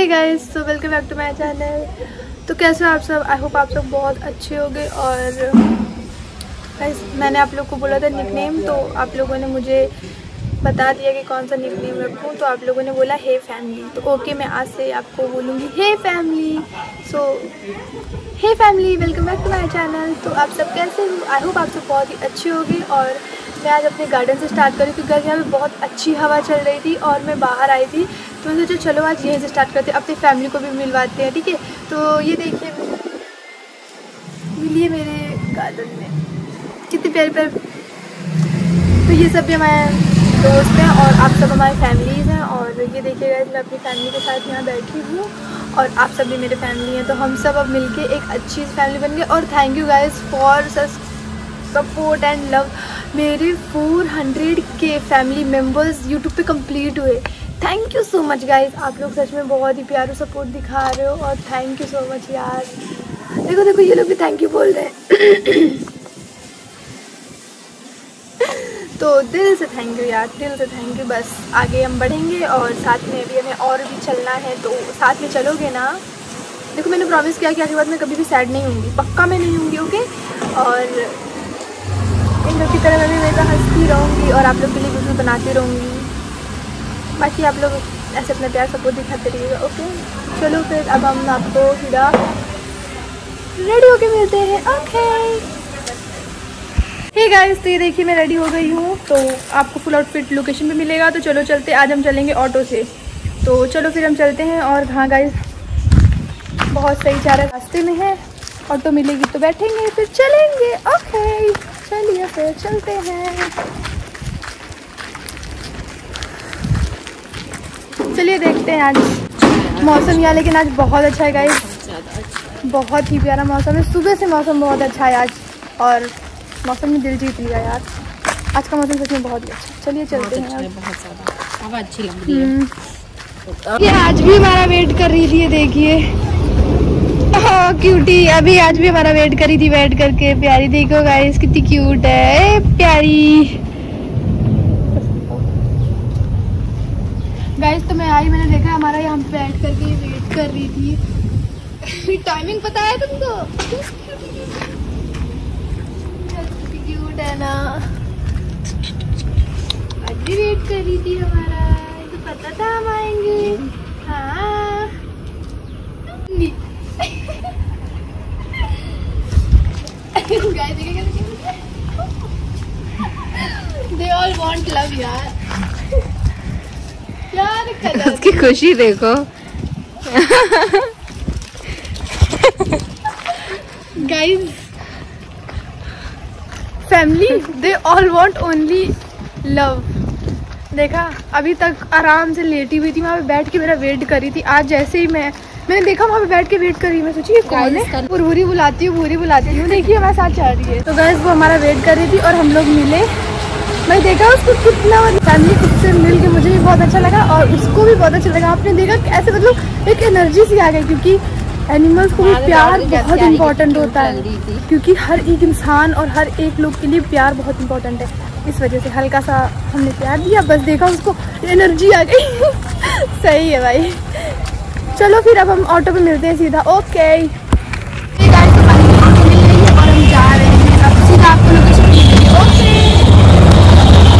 Guys so welcome back to my channel तो कैसे हो आप सब? आई होप आप सब बहुत अच्छे होंगे और गाइस मैंने आप लोग को बोला था निक नेम तो आप लोगों ने मुझे बता दिया कि कौन सा निक नेम रखूँ तो आप लोगों ने बोला हे फैमिली तो ओके मैं आज से आपको बोलूँगी hey family so hey family welcome back to my channel तो आप सब कैसे हो? आई होप आप सब बहुत ही अच्छे होंगे और मैं आज अपने गार्डन से स्टार्ट करी क्योंकि यहाँ पे बहुत अच्छी हवा चल रही थी और मैं बाहर आई थी। तो मैं सोचा चलो आज यहीं से स्टार्ट करते हैं, अपनी फैमिली को भी मिलवाते हैं, ठीक है? तो ये देखिए मिलिए मेरे गार्डन में। कितने प्यारे प्यारे तो ये सब भी हमारे दोस्त हैं और आप सब हमारे फैमिलीज़ हैं और ये देखिएगा मैं अपनी फैमिली के साथ यहाँ बैठी हूँ और आप सब भी मेरे फैमिली हैं। तो हम सब अब मिलके एक अच्छी फैमिली बन गए और thank you guys for support and love मेरे 400 के फैमिली मेंबर्स यूट्यूब पे कंप्लीट हुए। Thank you so much guys आप लोग सच में बहुत ही प्यार सपोर्ट दिखा रहे हो और थैंक यू सो मच यार। देखो देखो, ये लोग भी थैंक यू बोल रहे हैं। तो दिल से थैंक यू यार, दिल से थैंक यू बस आगे हम बढ़ेंगे और साथ में भी हमें और भी चलना है तो साथ में चलोगे ना? देखो, मैंने प्रॉमिस किया कि आगे बाद मैं कभी भी सैड नहीं होंगी। पक्का मैं नहीं होंगी ओके और इन लोग की तरह मैं भी हमेशा हंसती रहूँगी और आप लोग के लिए वीडियो बनाती रहूँगी। बाकी आप लोग ऐसे अपना प्यार सपोर्ट दिखाते रहिएगा, ओके? चलो फिर अब हम आपको सीधा रेडी होके मिलते हैं, ओके? हे गाइस तो ये देखिए मैं रेडी हो गई हूँ तो आपको फुल आउटफिट लोकेशन पे मिलेगा तो चलो चलते, आज हम चलेंगे ऑटो से। तो चलो फिर हम चलते हैं और हाँ गाइस बहुत सही चारा रास्ते में है। ऑटो मिलेगी तो बैठेंगे फिर चलेंगे। ओके चलिए फिर चलते हैं। चलिए देखते हैं आज मौसम यहाँ लेकिन आज बहुत अच्छा है गाइस बहुत ही प्यारा मौसम है। सुबह से मौसम बहुत अच्छा है आज और मौसम में दिल जीत लिया यार। आज का मौसम सच में बहुत ही अच्छा चलिए चलते हैं है बहुत ज़्यादा। हवा अच्छी लग रही है। हम्म। ये आज भी हमारा वेट कर रही थी देखिए। क्यूटी अभी आज भी हमारा वेट करी थी वेट करके। प्यारी, देखो गाइस कितनी क्यूट है। प्यारी। गाइस तो मैं आई, मैंने देखा हमारा यहाँ बैठ करके वेट कर रही थी। टाइमिंग पता है तुमको? क्यूट है ना। आज भी वेट कर रही थी हमारा। तो पता था हम आएँगे। हाँ नी- Guys, They all want love यार यार उसकी खुशी देखो। Guys family they all want only love देखा अभी तक आराम से लेटी हुई थी वहाँ पे बैठ के मेरा वेट करी थी। आज जैसे ही मैं मैंने देखा वहाँ पे बैठ के वेट कर रही मैं सोची ये कौन है? और भूरी बुलाती हूँ भूरी बुलाती हूँ। देखिए हमारे साथ चल रही है। तो गैस वो हमारा वेट कर रही थी और हम लोग मिले। मैं देखा उसको कितना फैमिली खुद से मिल के मुझे भी बहुत अच्छा लगा और उसको भी बहुत अच्छा लगा। आपने देखा कैसे मतलब एक एनर्जी सी आ गई क्योंकि एनिमल्स को भी प्यार बहुत इम्पोर्टेंट होता है। क्योंकि हर एक इंसान और हर एक लोग के लिए प्यार बहुत इम्पोर्टेंट है। इस वजह से हल्का सा हमने प्यार दिया बस देखा उसको एनर्जी आ गई। सही है भाई। चलो फिर अब हम ऑटो पे मिलते हैं सीधा। ओके।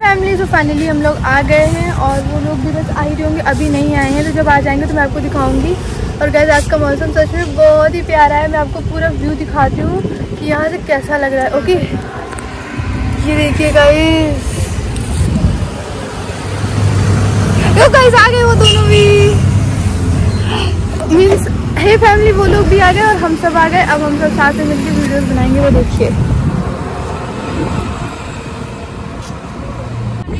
फैमिली तो फाइनली हम लोग आ गए हैं और वो लोग भी बस आ ही रहे होंगे अभी नहीं आए हैं। तो जब आ जाएँगे तो मैं आपको दिखाऊँगी। और गैस आज का मौसम सच में बहुत ही प्यारा है। मैं आपको पूरा व्यू दिखाती हूँ कि यहाँ से कैसा लग रहा है ओके ये देखिए गाइस गाइस आ गए वो दोनों भी। मीन्स हे फैमिली वो लोग भी आ गए और हम सब आ गए। अब हम सब साथ में मिलकर वीडियोस बनाएँगे वो देखिए।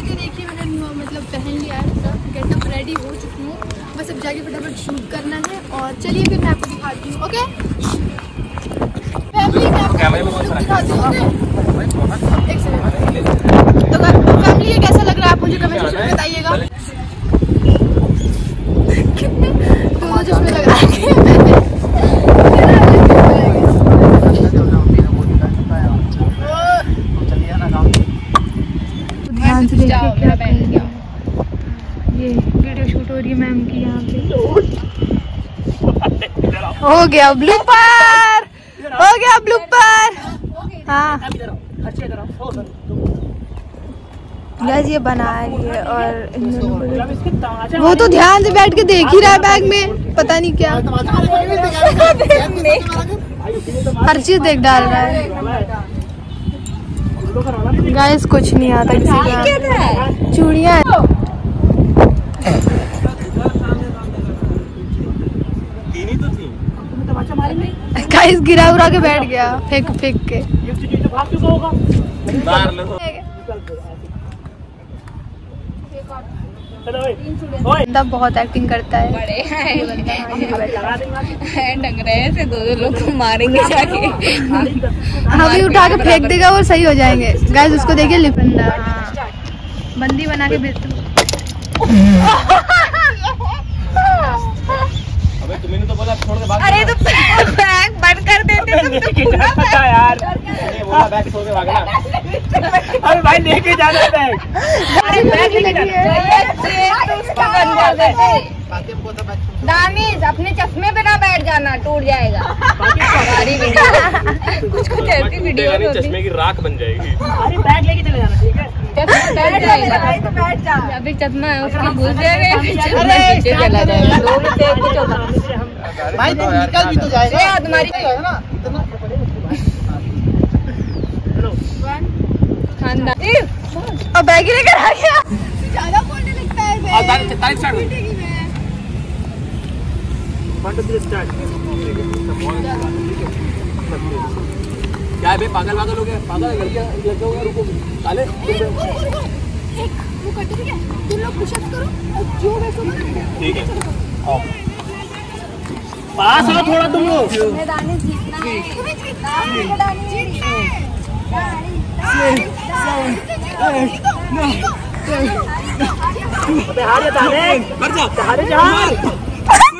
तो देखिए मैंने मतलब पहन लिया है सब। गेटअप रेडी हो चुकी हूँ। बस अब जाके फटाफट शूट करना है और चलिए फिर मैं आपको दिखाती हूँ ओके फैमिली दिखाती हूँ एक सेकंड तो फैमिली ये कैसा लग रहा है आप मुझे कमेंट में बताइएगा। कितने लगा ध्यान से है। ये वीडियो शूट हो रही है मैम की यहाँ पे हो गया ब्लूपर हो गया ब्लूपर हाँ गैस ये बना रही है और इन दोनों को- वो तो ध्यान से बैठ के देख ही रहा है बैग में पता नहीं क्या। हर चीज़ देख डाल रहा है। गाइस कुछ नहीं आता किसी का चूड़ियाँ गाइस गिरा उरा के बैठ गया फेंक फेंक के। बंदा बहुत एक्टिंग करता है। बड़े हैं से दो दो लोग मारेंगे जाके। अभी उठा के फेंक देगा वो सही हो जाएँगे। गैस उसको देखिए लिपंदा हाँ। बंदी बना के बेच तुम्हें तो बोला छोड़ के भाग अरे तो बैग बंद कर देते तुम तो पूरा यार। मैंने बोला बैग छोड़ के भागना। अरे भाई लेके जाना बैग अरे बैग लेके जाना। तो उसका दानिश अपने चश्मे पे ना बैठ जाना टूट जाएगा। हमारी वीडियो कुछ कुछ ऐसी वीडियो चश्मे की राख बन जाएगी। अरे बैग लेके चले जाना। ठीक है? बैठ जाएगा। अभी चश्मा है उसके भूल जाएगा। भाई तुम निकल भी तो जाएगा। तुम्हारी ना? खानदान। और बैग ही लेकर आ गया। और तारीख तारीख start one two three start क्या है बे पागल पागल हो गया? पागल लड़कियाँ लड़के हो गया? रुको। काले? ठीक है? आओ। पास हो थोड़ा तुम लोग। अबे हार या ताने कर जा। हारे जा। बिल्कुल ताली मारो। नीचे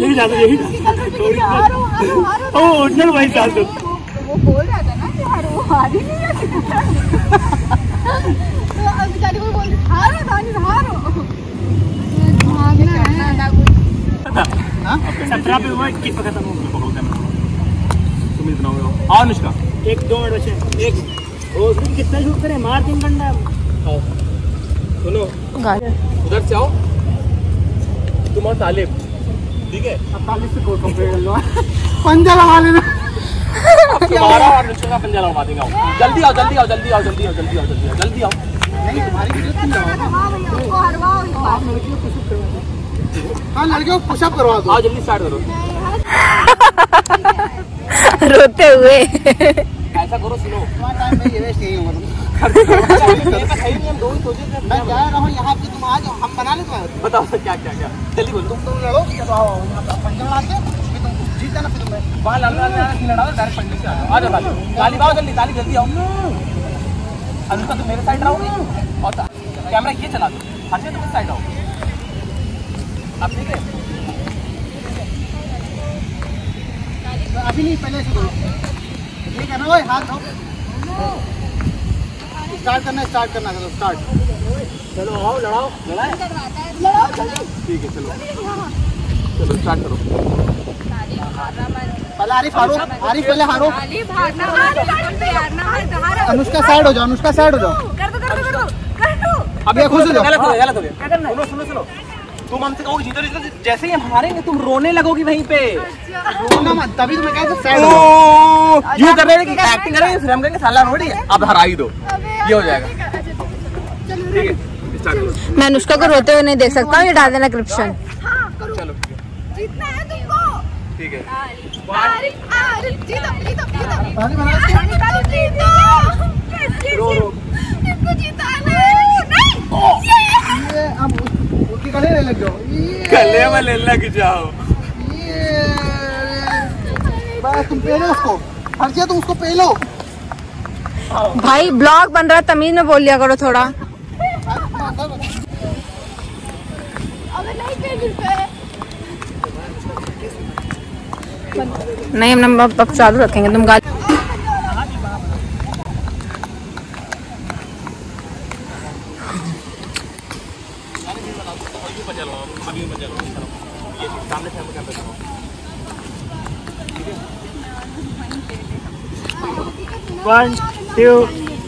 यही जा यही ओ ओरिजिनल वही डाल दो सत्रह पे हुआ इक्कीस पे खत्म हो गया तुम इतना हो आओ अनुष्का? एक दो मिनट बचे। एक ओ उसमें कितना शूट करें? मार तीन घंटा आओ सुनो। उधर से आओ। तुम और तालिब। ठीक है? अड़तालीस से कंप्लीट कर लो। पंजा लगा लेना। तुम्हारा और अनुष्का का पंजा लगवा देंगे। जल्दी आओ जल्दी आओ जल्दी आओ जल्दी आओ जल्दी आओ जल्दी आओ जल्दी आओ। नहीं तुम्हारी वीडियो तुम लगाओ हाँ लड़कियों पुशअप करवा दो। आओ जल्दी स्टार्ट करो। रोते हुए। ऐसा करो सुनो। टाइम नहीं वेस्ट नहीं होगा। ये बताओ क्या क्या क्या जल्दी बोलो तुम तुम जल्दी ताली जल्दी तुम मेरे साइड रहोगे और कैमरा ये चला दो हर्षित तुम इस साइड आओ अब ठीक है अभी नहीं, पहले से करो। ठीक है ना हाथ धो। स्टार्ट करना स्टार्ट करना चलो स्टार्ट। चलो आओ लड़ाओ लड़ाओ ठीक है चलो। चलो स्टार्ट करो। पहले आरिफ हारो आरिफ पहले हारो। अनुष्का साइड हो जाओ अनुष्का साइड हो जाओ। अब ये खुश हो जाओ। गलत हो गया गलत हो गया। सुनो सुनो सुनो। तुम हमसे कहोगे जीतो जीतो जैसे ही हम हारेंगे तुम रोने लगोगी वहीं पे। रोना मत तभी तो मैं कहता साइड हो। यूँ कर रहे हैं कि एक्टिंग कर रहे हैं? फिर हम कहेंगे साला रोड़ी अब हरा ही दो। ये हो जाएगा। ठीक है मैं अनुष्का को रोते हुए नहीं देख सकता हूँ ये डाल देना क्रिप्शन चलो ठीक है। पानी बना रो रो। ये अब उस- उसके गले में लग जाओ ये- गले ले लग जाओ। ये बस तुम पहलो उसको। हर्षिया तुम उसको पहलो। भाई ब्लॉग बन रहा है तमीज में बोल लिया करो थोड़ा। नहीं हम अब चालू रखेंगे तुम गाली वन टू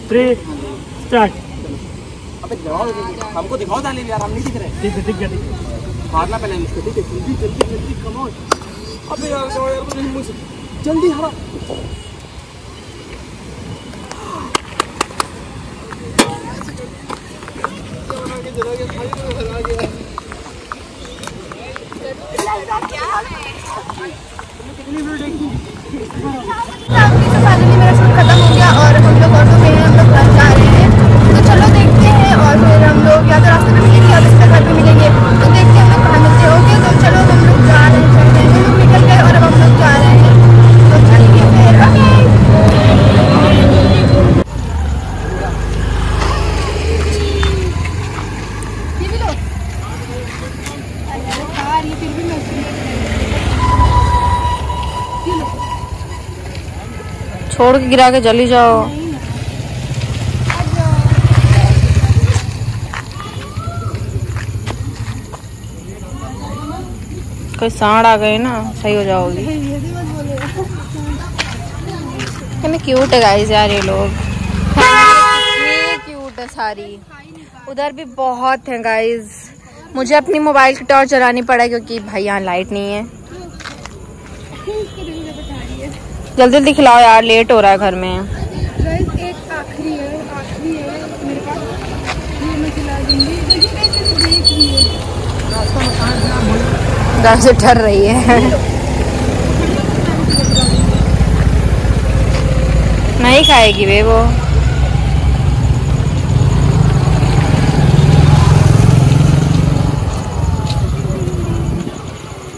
थ्री स्टार्ट हमको दिखाओ तालीम यार हम नहीं दिख रहे। ठीक है ठीक है ठीक है। मारना पहले मुझको ठीक है? जल्दी जल्दी जल्दी कम ऑन अबे यार जाओ यार मुझे मुझे जल्दी हरा। फैमिली से फाइनली के गिरा के जल्दी जाओ। कोई सांड आ गए ना, सही हो जाओगी। कितने क्यूट है गाइस यार ये लोग। क्यूट है सारी। उधर भी बहुत है गाइस मुझे अपनी मोबाइल की टॉर्च चलानी पड़ा क्योंकि भाई यहाँ लाइट नहीं है। जल्दी जल्दी खिलाओ यार लेट हो रहा है घर में। गाइस एक आखिरी है आखिरी है मेरे पास। ये मैं खिला दूँगी। देखिए कैसे देख रही है घर से डर रही है। नहीं खाएगी वे वो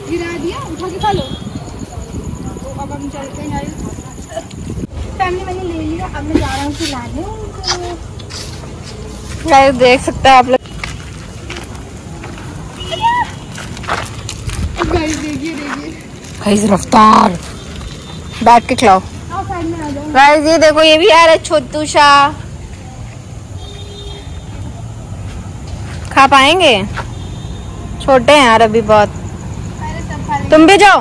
गिरा दिया उठा के खा लो तो अब हम चलते हैं गाइस फैमिली मैंने ले लिया अब मैं जा रहा हूँ खिलाने। उनको गाइस देख सकते हैं आप लोग। गाइस देखिए देखिए। गाइस रफ्तार। बैठ के खिलाओ। गाइस ये देखो ये भी आ रहा है छोटू शाह खा पाएँगे? छोटे हैं यार अभी बहुत। तुम भी जाओ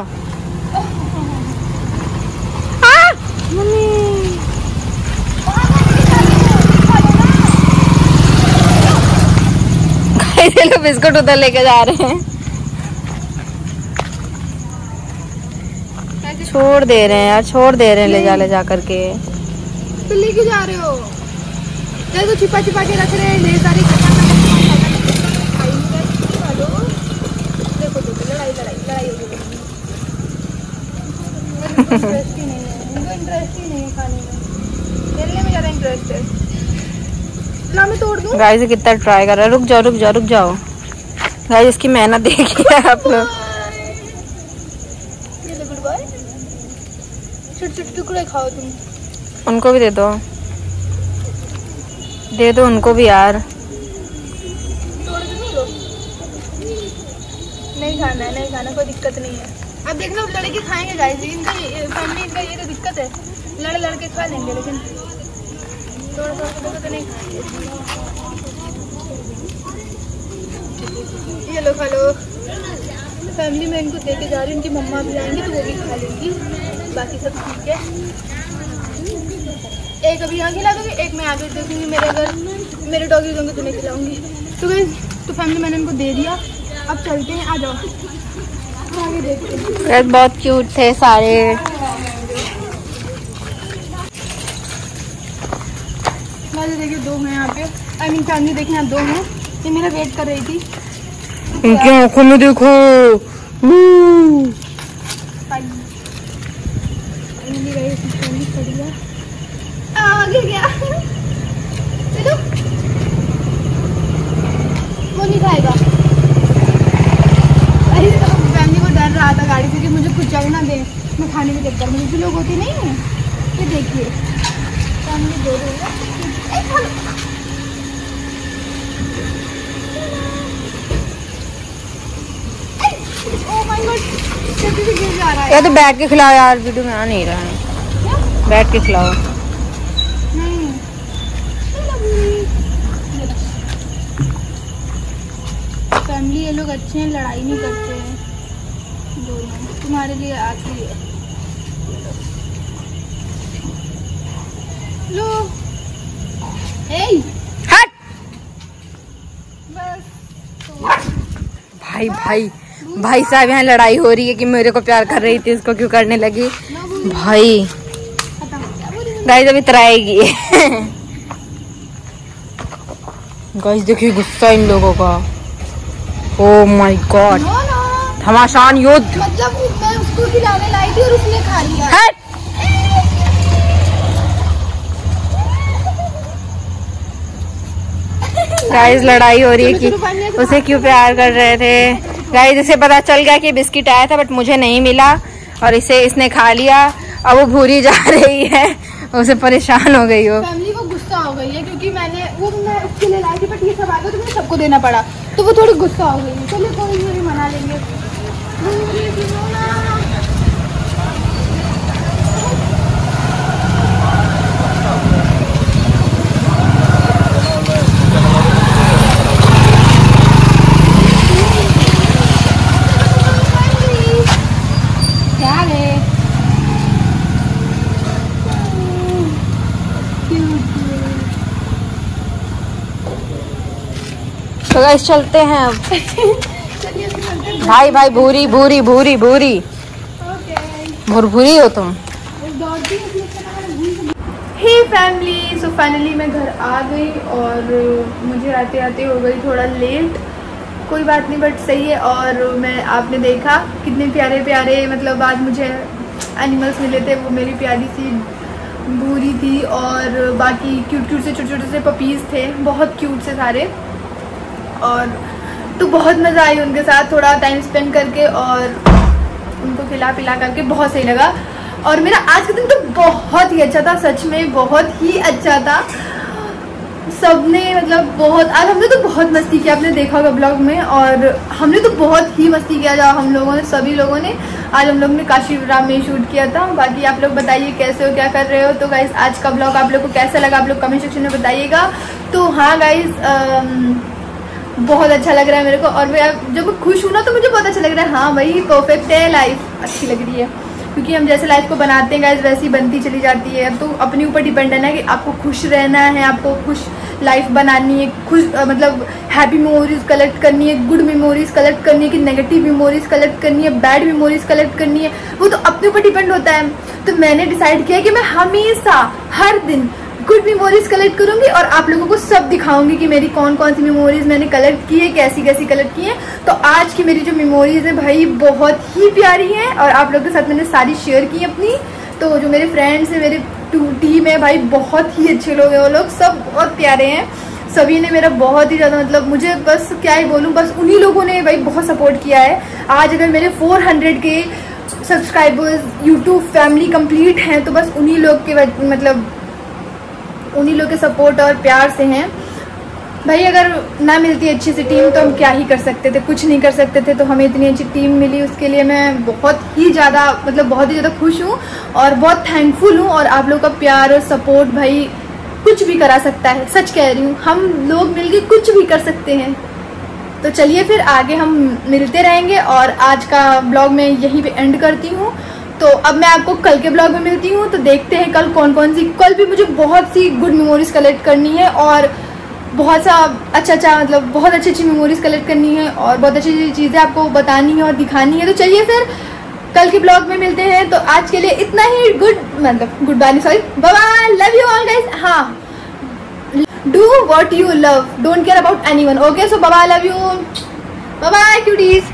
हाँ! Guys, ये बिस्कुट उधर लेके जा रहे हैं छोड़ दे रहे हैं यार छोड़ दे रहे हैं ले जा ले जा करके तो लेके जा रहे हो देखो छिपा छिपा के रख रहे हैं ढेर सारी हो इंटरेस्ट ही नहीं है इंटरेस्ट ही नहीं है खाने में खेलने में ज़्यादा इंटरेस्ट है ला मैं तोड़ दूँ? गाइस कितना ट्राई कर रहा है। रुक जाओ रुक जाओ रुक जाओ। गाइस इसकी मेहनत देखिए आप लोग। खाओ तुम। उनको भी दे दो। दे दो उनको भी यार। तोड़ दो नहीं खाना है नहीं खाना कोई दिक्कत नहीं है। अब देखना लड़के खाएँगे गाइस इनका फैमिली इनका ये तो दिक्कत है। लड़ लड़ के खा लेंगे लेकिन थोड़ा थोड़ा थोड़ा तो नहीं खाएँगे ये लो खा लो फैमिली में इनको दे के जा रही हूँ, इनकी मम्मा भी आएँगी तो वो भी खा लेंगी। बाकी सब ठीक है। एक अभी यहाँ खिला दूँगी, एक मैं आगे देखूँगी। मेरे घर मेरे डॉगी होंगे तो नहीं खिलाऊँगी। तो गई तो फैमिली मैंने इनको दे दिया। अब चलते हैं, आ जाओ। आगे देखते हैं। बहुत क्यूट थे सारे। मैं देखिए दो हैं यहाँ पे। आई मीन फैमिली देखिए यहाँ दो हैं। ये मेरा वेट कर रही थी। उनकी आँखों में देखो। फैमिली गई फैमिली खड़ी आ, गिर गया। चलो। वो नहीं खाएगा। अरे फैमिली को डर रहा था गाड़ी से कि मुझे कुछ जग ना दे। मैं खाने के चक्कर में जो लोग होते नहीं है। ये देखिए। फैमिली दे है। या तो बैठ के खिलाओ यार, वीडियो में आ नहीं रहा है। बैठ के खिलाओ। फैमिली, ये लोग अच्छे हैं, लड़ाई नहीं करते हैं। दोनों तुम्हारे लिए आती है। लो। हट। भाई भाई भाई साहब यहाँ लड़ाई हो रही है कि मेरे को प्यार कर रही थी इसको क्यों करने लगी? भाई। गाइस अभी तराएगी गाइस देखिए गुस्सा इन लोगों का। Oh my god no no घमासान युद्ध। मतलब मैं उसको खिलाने लाई थी और उसने खा लिया। हट। गाइस लड़ाई हो रही है कि उसे क्यों प्यार कर रहे थे? गाइस इसे पता चल गया कि बिस्किट आया था बट मुझे नहीं मिला और इसे इसने खा लिया। अब वो भूरी जा रही है। उसे परेशान हो गई हो फैमिली को गुस्सा हो गई है क्योंकि मैंने वो मैं उसके लिए लाई थी बट ये सब आ गया तो मुझे सबको देना पड़ा। तो वो थोड़ी गुस्सा हो गई कोई नहीं मना लेंगे भूरी खिलौना। क्या है तो गाइस चलते हैं अब। भाई भाई, भूरी भूरी भूरी भूरी। भूर भूरी हो तुम। हे फैमिली सो फाइनली मैं घर आ गई और मुझे आते आते हो गई थोड़ा लेट कोई बात नहीं बट सही है और मैं, आपने देखा कितने प्यारे प्यारे मतलब आज मुझे एनिमल्स मिले थे, वो मेरी प्यारी सी भूरी थी और बाकी क्यूट क्यूट से छोटे छोटे से पपीज़ थे, बहुत क्यूट से सारे। और तो बहुत मज़ा आई उनके साथ थोड़ा टाइम स्पेंड करके और उनको खिला पिला करके बहुत सही लगा। और मेरा आज का दिन तो बहुत ही अच्छा था, सच में बहुत ही अच्छा था। सबने मतलब बहुत, आज हमने तो बहुत मस्ती किया आपने देखा होगा ब्लॉग में। और हमने तो बहुत ही मस्ती किया जा हम लोगों ने, सभी लोगों ने। आज हम लोग ने काशी राम में शूट किया था। बाकी आप लोग बताइए कैसे हो, क्या कर रहे हो? तो गाइज़ आज का ब्लॉग आप लोग को कैसा लगा, आप लोग कमेंट सेक्शन में बताइएगा। तो हाँ गाइज़ बहुत अच्छा लग रहा है मेरे को और मैं जब मैं खुश हूँ ना तो मुझे बहुत अच्छा लग रहा है। हाँ भाई परफेक्ट है लाइफ अच्छी लग रही है। क्योंकि हम जैसे लाइफ को बनाते हैं गाइज़ वैसी बनती चली जाती है। अब तो अपने ऊपर डिपेंड है ना कि आपको खुश रहना है, आपको खुश लाइफ बनानी है, खुश मतलब हैप्पी मेमोरीज कलेक्ट करनी है गुड मेमोरीज कलेक्ट करनी है कि नेगेटिव मेमोरीज कलेक्ट करनी है बैड मेमोरीज कलेक्ट करनी है। वो तो अपने ऊपर डिपेंड होता है। तो मैंने डिसाइड किया कि मैं हमेशा, हर दिन गुड मेमोरीज कलेक्ट करूँगी और आप लोगों को सब दिखाऊँगी कि मेरी कौन कौन सी मेमोरीज मैंने कलेक्ट की है कैसी कैसी कलेक्ट की है। तो आज की मेरी जो मेमोरीज है भाई, बहुत ही प्यारी है और आप लोगों के साथ मैंने सारी शेयर की अपनी। तो जो मेरे फ्रेंड्स हैं, मेरे टीम है भाई, बहुत ही अच्छे लोग हैं वो लोग, सब बहुत प्यारे हैं। सभी ने मेरा बहुत ही ज़्यादा मतलब मुझे बस क्या ही बोलूँ, बस उन्हीं लोगों ने भाई बहुत सपोर्ट किया है। आज अगर मेरे 400 के सब्सक्राइबर्स यूट्यूब फैमिली कंप्लीट हैं तो बस उन्हीं लोग के मतलब उन्हीं लोग के सपोर्ट और प्यार से हैं। भाई, अगर ना मिलती अच्छी सी टीम तो हम क्या ही कर सकते थे? कुछ नहीं कर सकते थे तो हमें इतनी अच्छी टीम मिली उसके लिए मैं बहुत ही ज़्यादा मतलब बहुत ही ज़्यादा खुश हूँ और बहुत थैंकफुल हूँ और आप लोग का प्यार और सपोर्ट भाई कुछ भी करा सकता है। सच कह रही हूँ, हम लोग मिलके कुछ भी कर सकते हैं। तो चलिए फिर आगे हम मिलते रहेंगे और आज का ब्लॉग मैं यहीं पे एंड करती हूँ। तो अब मैं आपको कल के ब्लॉग में मिलती हूँ तो देखते हैं कल कौन कौन सी कल भी मुझे बहुत सी गुड मेमोरीज कलेक्ट करनी है और बहुत सा अच्छा अच्छा मतलब बहुत अच्छी अच्छी मेमोरीज कलेक्ट करनी है और बहुत अच्छी अच्छी चीज़ें आपको बतानी है और दिखानी है। तो चलिए फिर कल के ब्लॉग में मिलते हैं। तो आज के लिए इतना ही। गुड मतलब good bye sorry bye love you all guys हाँ। Do what you love don't care about any so bye bye love you. Bye bye cuties.